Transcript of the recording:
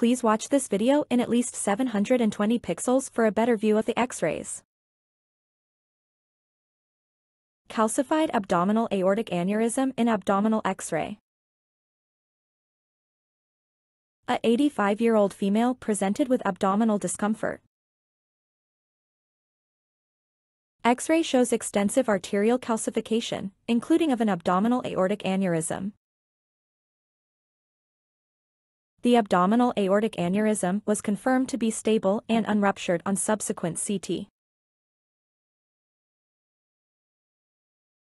Please watch this video in at least 720 pixels for a better view of the x-rays. Calcified abdominal aortic aneurysm in abdominal x-ray. A 85-year-old female presented with abdominal discomfort. X-ray shows extensive arterial calcification, including of an abdominal aortic aneurysm. The abdominal aortic aneurysm was confirmed to be stable and unruptured on subsequent CT.